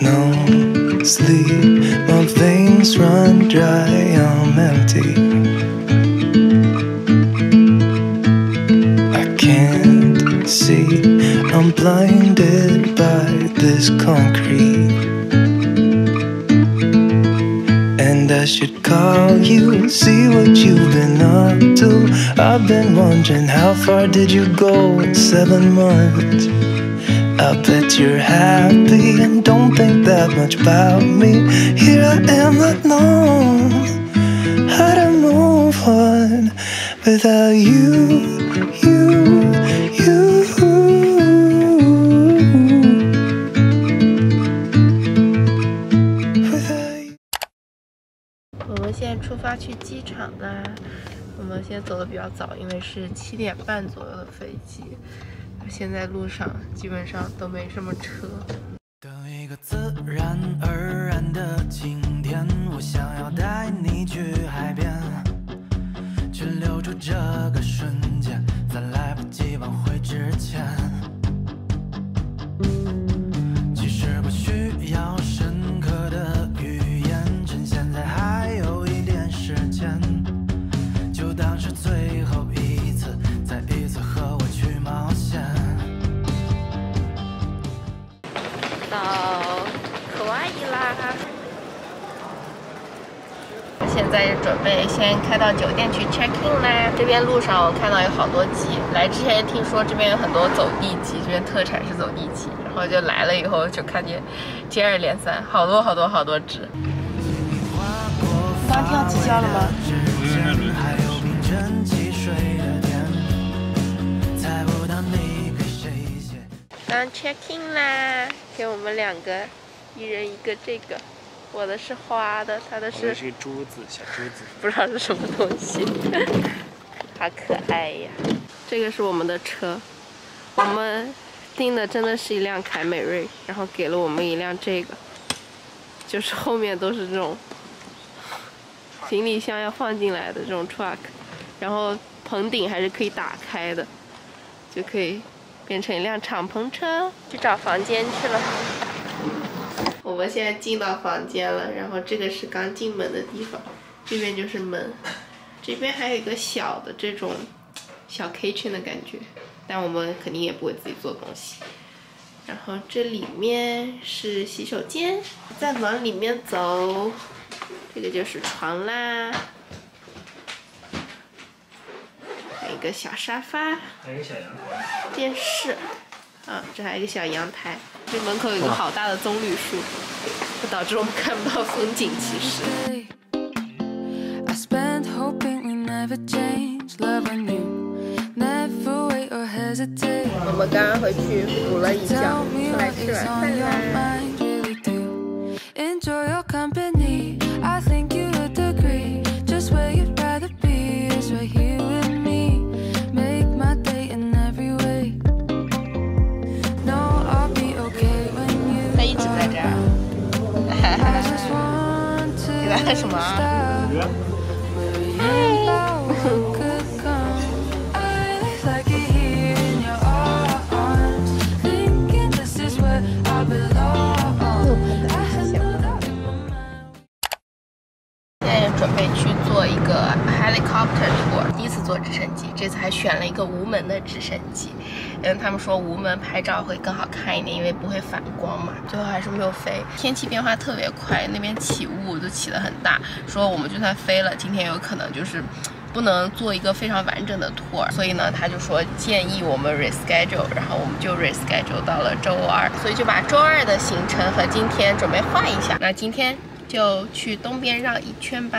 no sleep. My veins run dry, I'm empty. I can't see, I'm blinded by this concrete. And I should call you, see what you've been up to. I've been wondering how far did you go in seven months? I bet you're happy and don't think that much about me. Here I am, not know how to move on without you, you, you. Without you. 我们现在出发去机场啦。我们现在走的比较早，因为是七点半左右的飞机。 现在路上基本上都没什么车。等一个自然而然的晴天，我想要带你去海边，去留住这个瞬间，在来不及挽回之前。先开到酒店去 check in 啦。这边路上我看到有好多鸡，来之前听说这边有很多走地鸡，这边特产是走地鸡，然后就来了以后就看见接二连三，好多好多好多只。刚听到鸡叫了吗？刚 check in 啦，给我们两个，一人一个这个，我的是花的，他的是的是个珠子，小珠子。不知道是什么东西，好可爱呀！这个是我们的车，我们订的真的是一辆凯美瑞，然后给了我们一辆这个，就是后面都是这种行李箱要放进来的这种 truck，然后棚顶还是可以打开的，就可以变成一辆敞篷车。去找房间去了。我们现在进到房间了，然后这个是刚进门的地方，这边就是门，这边还有一个小的这种小 kitchen 的感觉，但我们肯定也不会自己做东西。然后这里面是洗手间，再往里面走，这个就是床啦，还有一个小沙发，还有一个小阳台。电视，啊，这还有一个小阳台。这门口有一个好大的棕榈树，这导致我们看不到风景。其实，I spent hoping we never change. Love on you, never wait or hesitate. 我们刚刚回去补了一觉，Tell me 出来 what 吃 is 晚 on 饭 your 啦。Doubt in my mind. 现在准备去做一个 helicopter tour，第一次坐直升机，这次还选了一个无门的直升机，因为他们说无门拍照会更好看一点，因为不会反光嘛。最后还是没有飞，天气变化特别快，那边起雾就起得很大，说我们就算飞了，今天有可能就是。不能做一个非常完整的 tour，所以呢，他就说建议我们 reschedule，然后我们就 reschedule 到了周二，所以就把周二的行程和今天准备换一下。那今天就去东边绕一圈吧。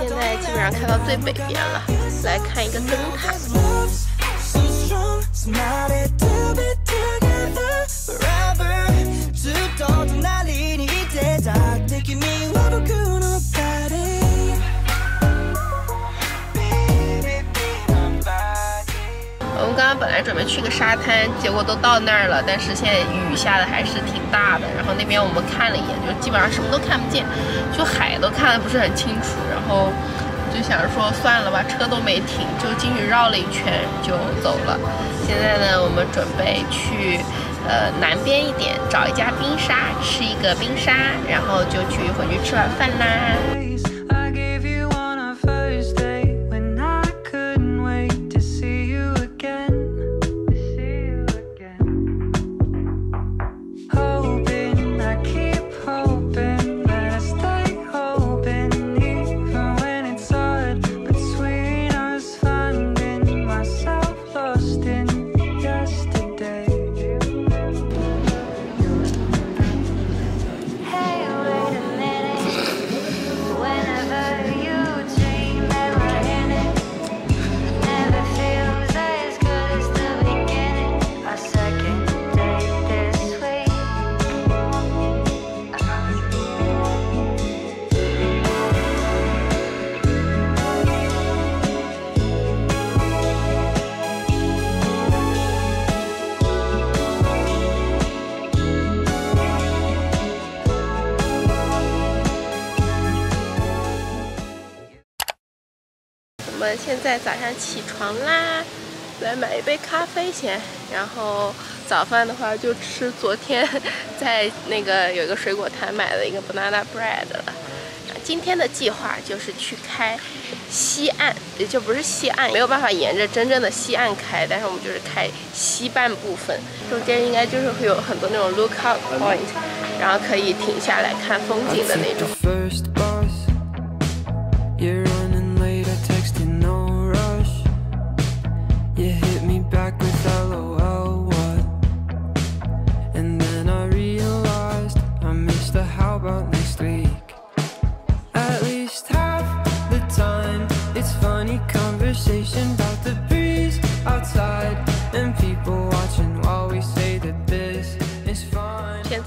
现在基本上开到最北边了，来看一个灯塔。准备去个沙滩，结果都到那儿了，但是现在雨下的还是挺大的。然后那边我们看了一眼，就基本上什么都看不见，就海都看得不是很清楚。然后就想说算了吧，车都没停，就进去绕了一圈就走了。现在呢，我们准备去呃南边一点找一家冰沙，吃一个冰沙，然后就去回去吃晚饭啦。现在早上起床啦，来买一杯咖啡先，然后早饭的话就吃昨天在那个有一个水果摊买的一个 banana bread 了。今天的计划就是去开西岸，也就不是西岸，没有办法沿着真正的西岸开，但是我们就是开西半部分，中间应该就是会有很多那种 lookout point，然后可以停下来看风景的那种。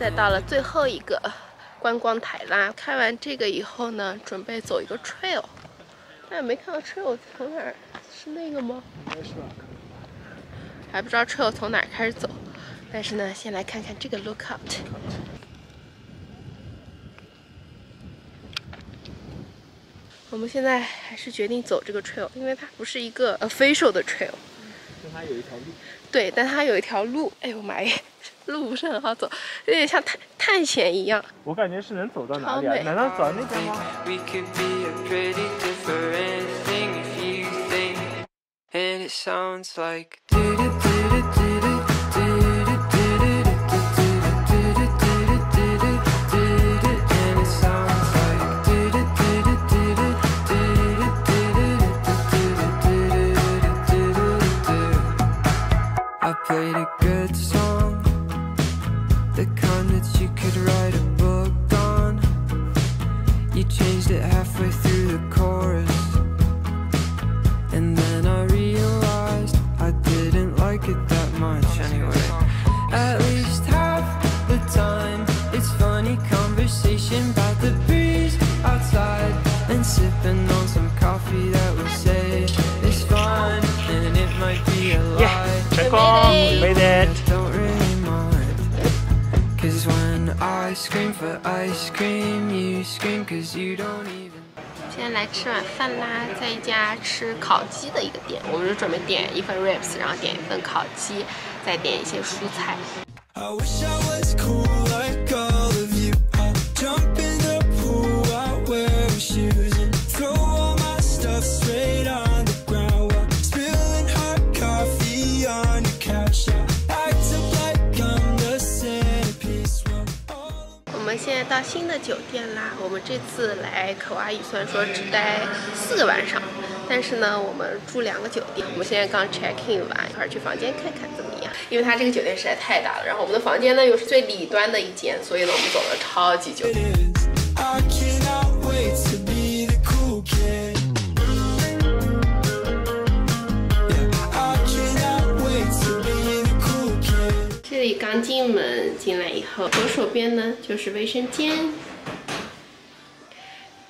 在到了最后一个观光台啦，看完这个以后呢，准备走一个 trail，但也没看到 trail 从哪儿，是那个吗？还不知道 trail 从哪儿开始走，但是呢，先来看看这个 lookout。我们现在还是决定走这个 trail，因为它不是一个 official 的 trail，但它有一条路，对，但它有一条路，哎呦妈呀，路不是很好走，有点像探探险一样。我感觉是能走到哪里啊？难道走到那边吗？现在来吃晚饭啦，在一家吃烤鸡的一个店，我们就准备点一份 ribs，然后点一份烤鸡，再点一些蔬菜。I wish I was cool 到新的酒店啦！我们这次来可哇伊，虽然说只待四个晚上，但是呢，我们住两个酒店。我们现在刚 check in 完，一会儿去房间看看怎么样？因为它这个酒店实在太大了，然后我们的房间呢又是最里端的一间，所以呢，我们走了超级久。这里刚进门。进来以后，左手边呢就是卫生间，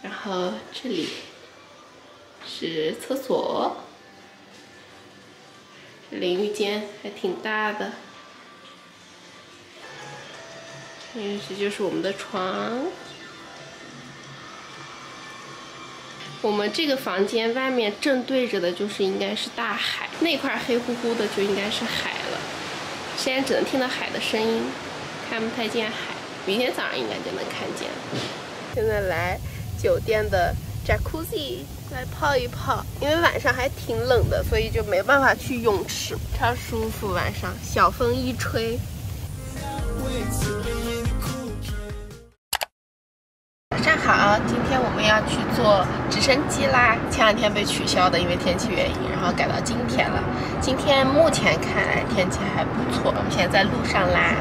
然后这里是厕所，淋浴间还挺大的。嗯，这就是我们的床。我们这个房间外面正对着的就是应该是大海，那块黑乎乎的就应该是海了。现在只能听到海的声音，看不太见海。明天早上应该就能看见了。现在来酒店的 Jacuzzi 来泡一泡，因为晚上还挺冷的，所以就没办法去泳池，超舒服。晚上小风一吹。晚上好，今天我们要去坐直升机啦。前两天被取消的，因为天气原因，然后改到今天了。今天目前看来天气还不错，我们现在在路上啦。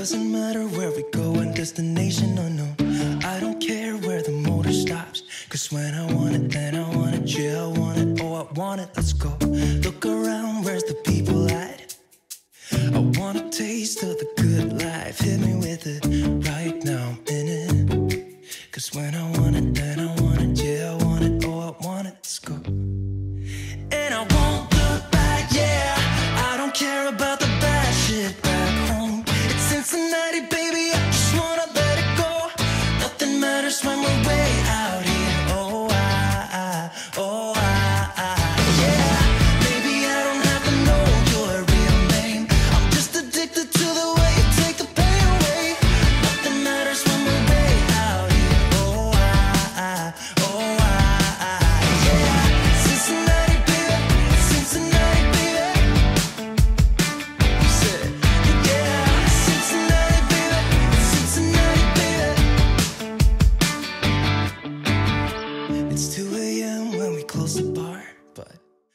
Doesn't matter where we go and destination oh unknown. I don't care where the motor stops. Cause when I want it, then I want it. Yeah, I want it. Oh, I want it. Let's go. Look around, where's the people at? I want a taste of the good life. Hit me with it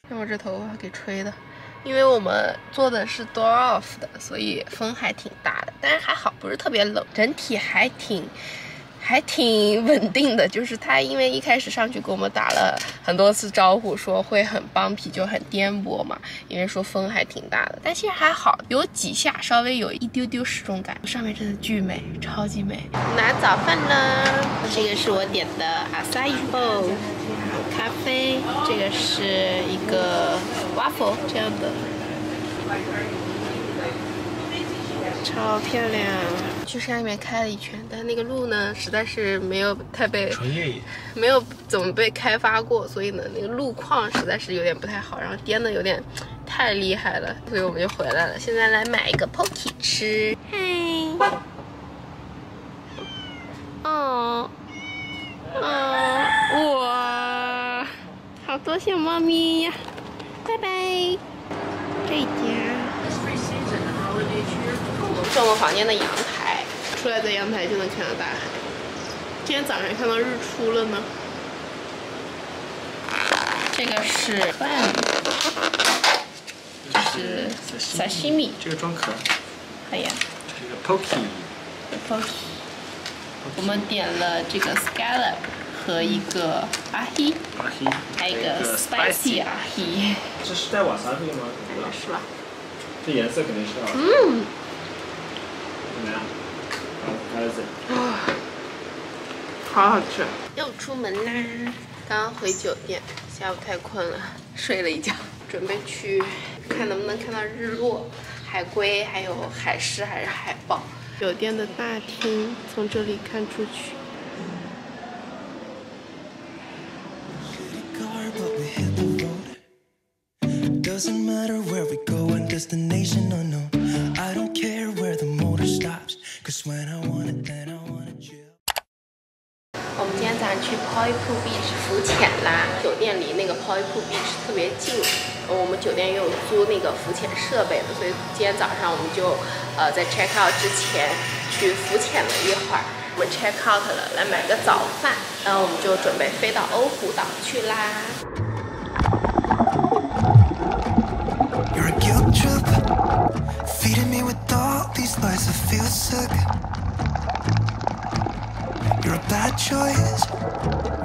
让我这头发给吹的，因为我们坐的是 door off 的，所以风还挺大的，但是还好，不是特别冷，整体还挺。还挺 稳定的，就是他，因为一开始上去给我们打了很多次招呼，说会很帮皮，就很颠簸嘛，因为说风还挺大的，但其实还好，有几下稍微有一丢丢失重感。上面真的巨美，超级美。拿早饭了，这个是我点的阿萨伊布咖啡，这个是一个 waffle 这样的，超漂亮。去山里面开了一圈，但那个路呢，实在是没有太被纯越野，没有怎么被开发过，所以呢，那个路况实在是有点不太好，然后颠的有点太厉害了，所以我们就回来了。现在来买一个 Pocky 吃，嗨，哦，哦，哇，好多小猫咪呀，拜拜。这一家是我们房间的阳台，出来在阳台就能看到大海。今天早上看到日出了呢。这个是饭，这是沙西米，这个装壳，哎呀这是一个 Pocky，，poke。我们点了这个 scallop 和一个阿希，阿希，还有一个 spicy 阿希，这是带瓦萨比吗？不知道，是吧？这颜色肯定是带瓦萨比。嗯，怎么样？好，开始。好好吃。又出门啦，刚刚回酒店，下午太困了，睡了一觉，准备去看能不能看到日落，海龟，还有海狮还是海豹。酒店的大厅从这里看出去。设备的，所以今天早上我们就呃在 check out 之前去浮潜了一会儿。我们 check out 了，来买个早饭，然后我们就准备飞到欧胡岛去啦。You're a guilt trip, feeding me with all these lies. I feel sick. You're a bad choice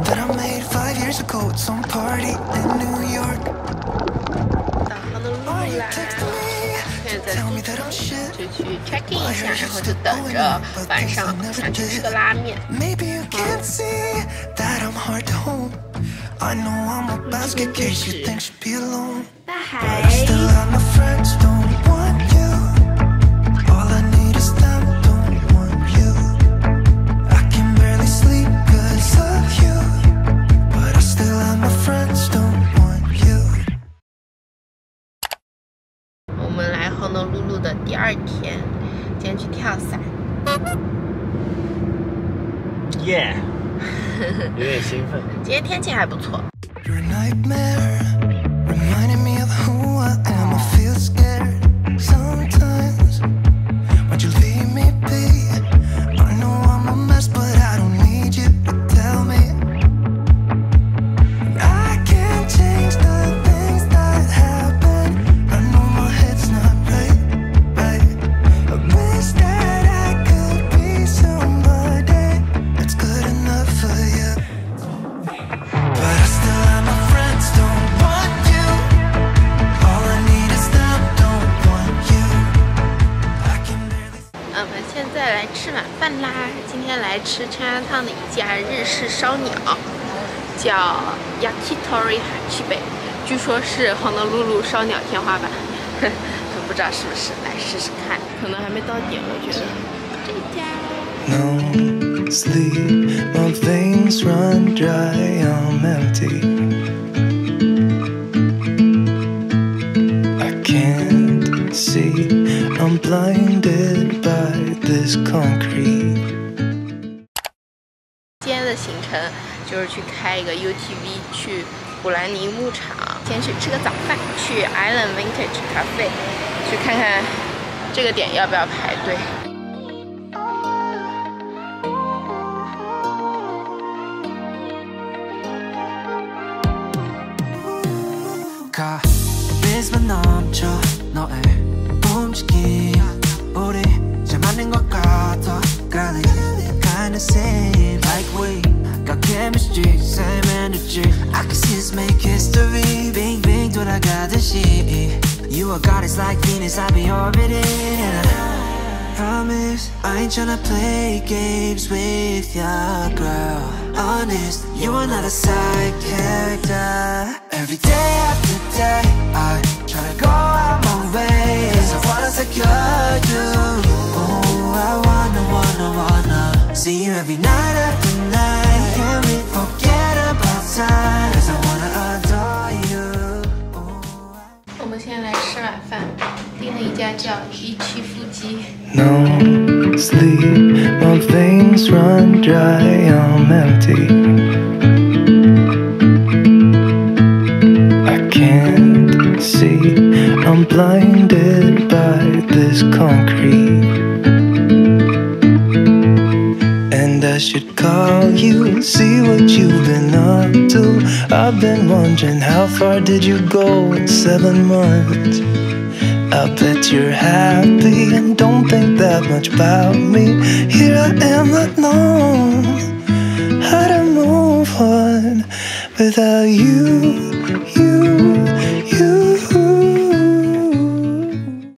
that I made five years ago at some party in New York. 导航的路在组成，就去 check in 一下，然后就等着晚上想去吃个拉面。Maybe you 还不错。烧鸟，叫 Yakitori Hachibe，据说是 Honolulu 烧鸟天花板，不知道是不是，来试试看。可能还没到点，我觉得这家 No sleep, my veins run dry, I'm empty. I can't see, I'm blinded by this concrete. 晨就是去开一个 UTV 去古兰尼牧场，先去吃个早饭，去 Island Vintage Cafe 去看看这个点要不要排队。chemistry, same energy I can see us make history Bing bing 돌아가듯이 You are goddess like Venus, I be orbiting and I Promise, I ain't tryna play games with ya, girl. Honest, you are not a side character. Every day after day, I tryna go out my way. Cause I wanna secure you. Oh, I wanna, wanna, wanna see you every night after night. Can we forget about time? Cause I wanna adore you. Oh, I- 我们现在来吃晚饭，订了一家叫一七夫鸡。 No sleep, my veins run dry, I'm empty. I've been wondering how far did you go in seven months? I bet you're happy and don't think that much about me. Here I am, not knowing how to move on without you, you.